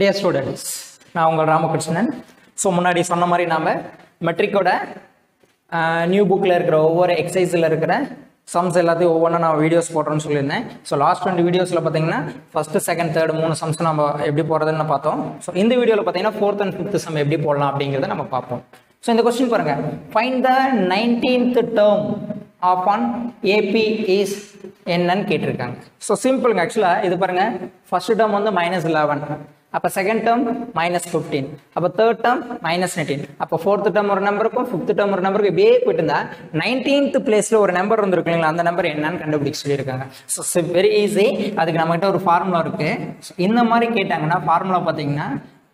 Dear students நான் உங்கள் Ramakrishnan. So முன்னாடி சொன்ன மாதிரி நாம் மெட்ரிக்கோட நியூ புக்கில் இருக்கிற ஒவ்வொரு எக்ஸசைஸில் இருக்கிற சம்ஸ் எல்லாத்தையும் ஒவ்வொன்றா நான் வீடியோஸ் போடுறேன்னு சொல்லியிருந்தேன். ஸோ லாஸ்ட் ரெண்டு வீடியோஸில் பார்த்தீங்கன்னா ஃபஸ்ட்டு செகண்ட் தேர்ட் மூணு சம்ஸ் நம்ம எப்படி போடுறதுன்னு பார்த்தோம். ஸோ இந்த வீடியோவில் பார்த்தீங்கன்னா ஃபோர்த் அண்ட் ஃபிஃப்த் சம் எப்படி போடலாம் அப்படிங்கிறத நம்ம பார்ப்போம். ஸோ இந்த கொஸ்டின் பாருங்கள் find the nineteenth term of an AP is என்னன்னு கேட்டிருக்காங்க. ஸோ சிம்பிளுங்க ஆக்சுவலாக இது பாருங்கள் ஃபர்ஸ்ட் டேர்ம் வந்து மைனஸ் லெவன் அப்போ செகண்ட் டேர்ம் மைனஸ் ஃபிஃப்டீன் அப்போ தேர்ட் டேர்ம் மைனஸ் நைன்டீன் அப்போ ஃபோர்த் டேர்ம் ஒரு நம்பருக்கும் ஃபிஃப்த் டேர்ம் ஒரு நம்பருக்கு இப்படியே போயிட்டு இருந்தா நைன்டீன்த் பிளேஸில் ஒரு நம்பர் வந்துருக்கு இல்லைங்களா? அந்த நம்பர் என்னன்னு கண்டுபிடிக்க சொல்லியிருக்காங்க. ஸோ வெரி ஈஸி அதுக்கு நம்மகிட்ட ஒரு ஃபார்முலா இருக்கு. இந்த மாதிரி கேட்டாங்கன்னா ஃபார்முலா பார்த்தீங்கன்னா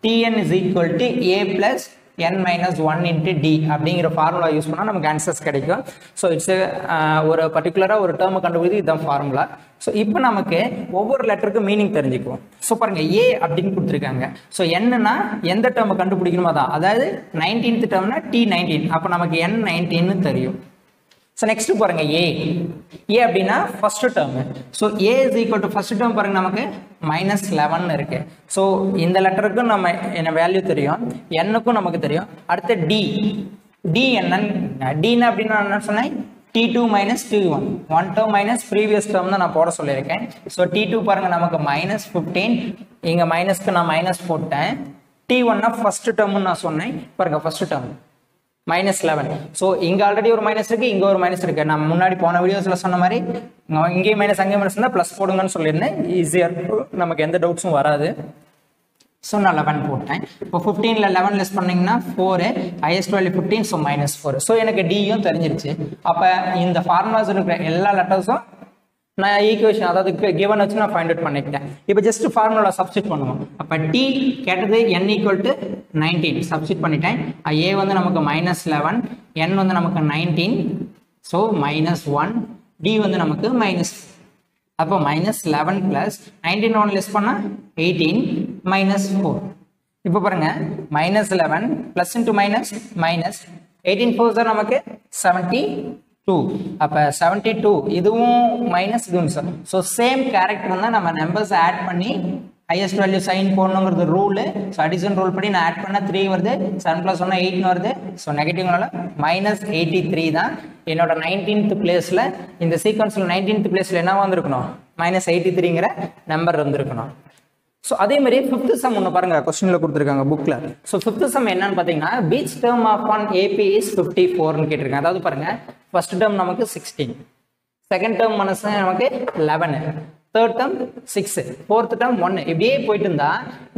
T N is equal to A plus N minus one into D அப்படிங்கிற ஃபார்முலா யூஸ் பண்ணால் நமக்கு ஆன்சர்ஸ் கிடைக்கும். ஸோ இட்ஸ் uh, ஒரு பர்டிகுலராக ஒரு டேர்மை கண்டுபிடிச்சி இதுதான் ஃபார்முலா ஸோ இப்போ நமக்கு ஒவ்வொரு லெட்டருக்கும் மீனிங் தெரிஞ்சுக்குவோம். ஸோ பாருங்க ஏ அப்படின்னு கொடுத்துருக்காங்க. ஸோ என்னன்னா எந்த டேர்மை கண்டுபிடிக்கணுமோ தான் அதாவது நைன்டீன்த் டேர்ம்னா டி நைன்டீன் அப்போ நமக்கு என் நைன்டீன்னு தெரியும். ஸோ நெக்ஸ்ட் பாருங்க ஏ ஏ அப்படின்னா first term so A is equal to first term பாருங்க நமக்கு மைனஸ் லெவன் இருக்கு. ஸோ இந்த லெட்டருக்கும் நம்ம என்ன வேல்யூ தெரியும்? என்னுக்கும் நமக்கு தெரியும். அடுத்து டி டி என்னன்னு டின்னு அப்படின்னு நான் என்ன சொன்னேன்? T two minus T one one term minus previous term தான் நான் போட சொல்லியிருக்கேன். ஸோ டி டூ பாருங்கள் நமக்கு மைனஸ் ஃபிஃப்டீன் இங்கே மைனஸ்க்கு நான் மைனஸ் போட்டேன். டி ஒன்னா ஃபர்ஸ்ட் டேர்ம்னு நான் சொன்னேன். பாருங்கள் first term minus eleven so இங்கே ஆல்ரெடி ஒரு மைனஸ் இருக்குது இங்கே ஒரு மைனஸ் இருக்குது நான் முன்னாடி போன வீடியோஸில் சொன்ன மாதிரி இங்க- இங்கேயும் மைனஸ் அங்கேயும் மைனஸ் இருந்தால் ப்ளஸ் போடுங்கன்னு சொல்லியிருந்தேன். ஈஸியாக நமக்கு எந்த டவுட்ஸும் வராது. ஸோ நான் லெவன் போட்டேன். இப்போ ஃபிஃப்டீனில் லெவன் லெஸ் பண்ணிங்கன்னா four highest value fifteen so minus four so எனக்கு டியும் தெரிஞ்சிருச்சு. அப்போ இந்த ஃபார்முலாஸ் இருக்கிற எல்லா லெட்டர்ஸும் நான் ஈக்குவேஷன் அதாவது கிவன் வச்சு நான் ஃபைண்ட் அவுட் பண்ணிக்கிட்டேன். இப்போ ஜஸ்ட் ஃபார்முலா சப்ஸ்டிட் பண்ணுவோம். அப்போ டி கேட்டது N equal to nineteen substitute பண்ணிட்டேன். ஏ வந்து நமக்கு மைனஸ் லெவன் என் வந்து நமக்கு nineteen so minus one D வந்து நமக்கு மைனஸ் அப்போ minus eleven plus nineteen one less பண்ணால் எயிட்டீன் மைனஸ் ஃபோர் இப்போ பாருங்க minus eleven plus into minus minus eighteen four sir நமக்கு செவன்ட்டி டூ அப்போ செவன்ட்டி டூ இதுவும் மைனஸ் இதுவும் சார் ஸோ சேம் கேரக்டர் தான் நம்ம நம்பர்ஸ் ஆட் பண்ணி highest value sign போடணுங்கிறது rule so addition rule படி நான் ஆட் பண்ணால் த்ரீ வருது செவன் ப்ளஸ் ஒன்னா எயிட்னு வருது. ஸோ நெகட்டிவ்னால மைனஸ் எயிட்டி த்ரீ தான் என்னோட நைன்டீன்த் பிளேஸில் இந்த சீக்வன்ஸில் நைன்டீன்த் பிளேஸில் என்ன வந்திருக்கணும்? மைனஸ் எயிட்டி த்ரீங்கிற நம்பர் வந்திருக்கணும். ஸோ அதே மாதிரி ஃபிஃப்த் சம் ஒன்று பாருங்க கொஸ்டினில் கொடுத்துருக்காங்க புக்கில் ஸோ ஃபிஃப்த் சம் என்னன்னு பார்த்தீங்கன்னா which term of an AP is fifty ஃபோர்னு கேட்டிருக்காங்க. அதாவது பாருங்க ஃபர்ஸ்ட் டேர்ம் நமக்கு சிக்ஸ்டீன் செகண்ட் டேர்ம் மனசு நமக்கு eleven third term six fourth term ஒன்று இப்படியே போயிட்டு இருந்தா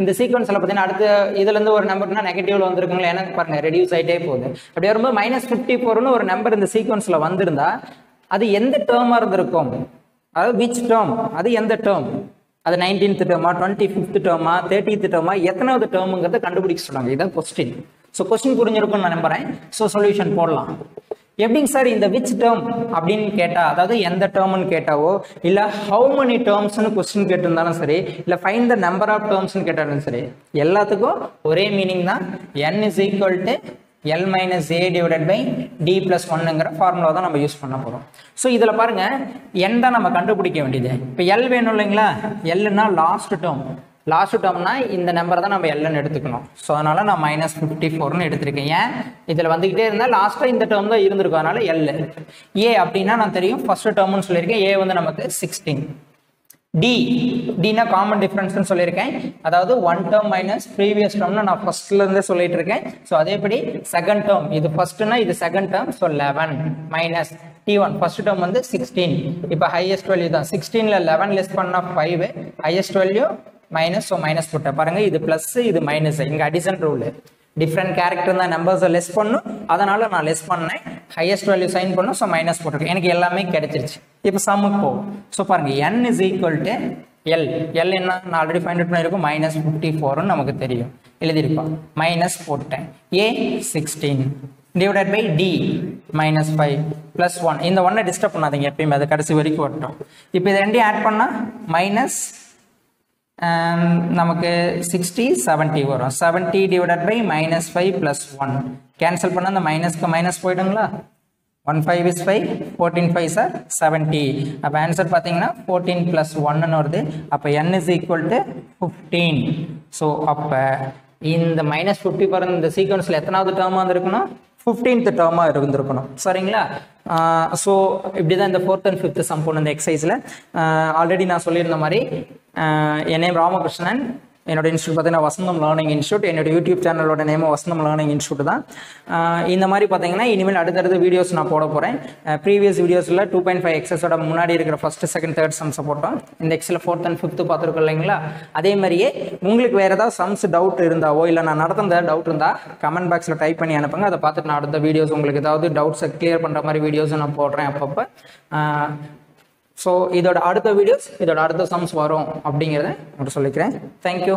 இந்த சீக்வன்ஸில் பார்த்தீங்கன்னா அடுத்த இதுலேருந்து ஒரு நம்பர்னா நெகட்டிவ்ல வந்திருக்குங்களா எனக்கு பாருங்க ரெடியூஸ் ஆகிட்டே போகுது. அப்படி வரும்போது மைனஸ் ஃபிஃப்டி ஃபோர்னு ஒரு நம்பர் இந்த சீக்வன்ஸில் வந்திருந்தா அது எந்த டேர்மாக இருந்திருக்கும்? அதாவது விச் டேர்ம் அது எந்த டேர்ம் அது நைன்டீன்த் டேர்மா டுவெண்ட்டி ஃபிஃப்த் டேர்மா தேர்ட்டித் டேர்மா எத்தனாவது டேர்முங்கிறத கண்டுபிடிக்க சொன்னாங்க. இதான் கொஸ்டின் ஸோ கொஸ்டின் புரிஞ்சிருக்கும்னு நான் நம்புறேன். ஸோ சொல்யூஷன் போடலாம். எப்படிங்க சார் இந்த விச் டேர்ம் அப்படின்னு கேட்டா அதாவது எந்த டேர்ம்னு கேட்டாவோ இல்ல ஹவு மெனி டேர்ம்ஸ்னு கொஸ்டின் கேட்டிருந்தாலும் சரி இல்ல ஃபைன் த நம்பர் ஆஃப் டேர்ம்ஸ்னு கேட்டாலும் சரி எல்லாத்துக்கும் ஒரே மீனிங் தான் N is equal to L minus A divided by D plus ஒன்னுங்கிற formula தான் நம்ம யூஸ் பண்ண போகிறோம் ஸோ இதில் பாருங்க என் தான் நம்ம கண்டுபிடிக்க வேண்டியது. இப்போ எல் வேணும் இல்லைங்களா? எல்னா லாஸ்ட் டேர்ம் லாஸ்ட் டேர்ம்னா இந்த நம்பரை தான் நம்ம எல்னு எடுத்துக்கணும். ஸோ அதனால நான் மைனஸ் ஃபிஃப்டி ஃபோர்னு எடுத்திருக்கேன். ஏன்? இதில் வந்துக்கிட்டே இருந்தால் லாஸ்ட்டாக இந்த டேர்ம் தான் இருந்திருக்கும். அதனால் எல் ஏ அப்படின்னா நான் தெரியும் ஃபர்ஸ்ட் டேர்ம்னு சொல்லியிருக்கேன். ஏ வந்து நமக்கு சிக்ஸ்டீன் டி டினா காமன் டிஃபரன்ஸ்னு சொல்லியிருக்கேன். அதாவது ஒன் டேர்ம் மைனஸ் ப்ரீவியஸ் டேர்ம்னு நான் ஃபர்ஸ்ட்ல இருந்தே சொல்லிட்டு இருக்கேன் ஸோ அதேபடி செகண்ட் டேர்ம் இது ஃபர்ஸ்ட்னா இது second term so eleven minus T one first term வந்து சிக்ஸ்டீன் இப்போ ஹையஸ்ட் வேல்யூ தான். சிக்ஸ்டீனில் லெவன் லெஸ் பண்ணால் five highest value minus so minus போட்டேன். பாருங்கள் இது பிளஸ் இது மைனஸ் இங்கே அடிசன் ரூல் டிஃப்ரெண்ட் கேரக்டர் தான் நம்பர்ஸை லெஸ் பண்ணும். அதனால் நான் லெஸ் பண்ணேன். ஹையஸ்ட் வேல்யூ சைன் பண்ணும் ஸோ மைனஸ் போட்டிருக்கு எனக்கு எல்லாமே கிடைச்சிருச்சு. இப்போ சம்முக்கு போகும் ஸோ பாருங்கள் N is equal to L L என்ன? நான் ஆல்ரெடி ஃபைண்ட் அவுட் பண்ணியிருக்கோம். மைனஸ் ஃபிஃப்டி ஃபோர்னு நமக்கு தெரியும். எழுதியிருக்கோம். மைனஸ் போட்டேன் A sixteen divided by D minus five plus one இந்த ஒன்னை டிஸ்டர்ப் பண்ணாதீங்க எப்பயுமே. அது கடைசி வரைக்கும் வரட்டும். இப்போ இது ரெண்டையும் ஆட் பண்ணால் மைனஸ் Um, நமக்கு சிக்ஸ்டி செவன்ட்டி வரும். Seventy divided by minus five plus one cancel பண்ணால் அந்த மைனஸ்க்கு minus போயிடுங்களா? One five is five fourteen five sir seventy அப்போ ஆன்சர் பார்த்தீங்கன்னா ஃபோர்டீன் ப்ளஸ் ஒன்னு வருது. அப்போ N is equal to fifteen so அப்போ இந்த மைனஸ் ஃபிஃப்டி பர்சன்ட் இந்த சீக்வன்ஸில் எத்தனாவது டேர்மாக இருந்திருக்கணும் ஃபிஃப்டீன்த் டேர்மாக இருந்திருக்கணும். சரிங்களா? ஸோ இப்படி தான் இந்த ஃபோர்த் அண்ட் ஃபிஃப்த் சம் போன இந்த எக்ஸசைஸில் ஆல்ரெடி நான் சொல்லியிருந்த மாதிரி என் நேம் ராமகிருஷ்ணன் என்னோட இன்ஸ்டியூட் பார்த்தீங்கன்னா வசந்தம் லேர்னிங் இன்ஸ்டியூட் என்னோட யூடியூப் சேனலோட நேம் வசந்தம் லேர்னிங் இன்ஸ்டியூட் தான். இந்த மாதிரி பார்த்தீங்கன்னா இனிமேல் அடுத்தடுத்த வீடியோஸ் நான் போட போகிறேன் ப்ரீவியஸ் வீடியோஸில் டூ பாயிண்ட் ஃபைவ் எக்ஸஸோட முன்னாடி இருக்கிற ஃபஸ்ட்டு செகண்ட் தேர்ட் சம்ஸை போட்டோம். இந்த எக்ஸில் ஃபோர்த் அண்ட் ஃபிஃப்த்து பார்த்துருக்கோம் இல்லைங்களா? அதே மாதிரியே உங்களுக்கு வேறு ஏதாவது சம்ஸ் டவுட் இருந்தாவோ இல்லை நான் நடந்த டவுட் இருந்தால் கமெண்ட் பாக்ஸில் டைப் பண்ணி அனுப்புங்க. அதை பார்த்துட்டு நான் அடுத்த வீடியோஸ் உங்களுக்கு ஏதாவது டவுட்ஸை கிளியர் பண்ணுற மாதிரி வீடியோஸும் நான் போடுறேன் அப்பப்போ. ஸோ இதோட அடுத்த வீடியோஸ் இதோட அடுத்த சம்ஸ் வரும் அப்படிங்கிறத நான் சொல்லிக்கிறேன். தேங்க்யூ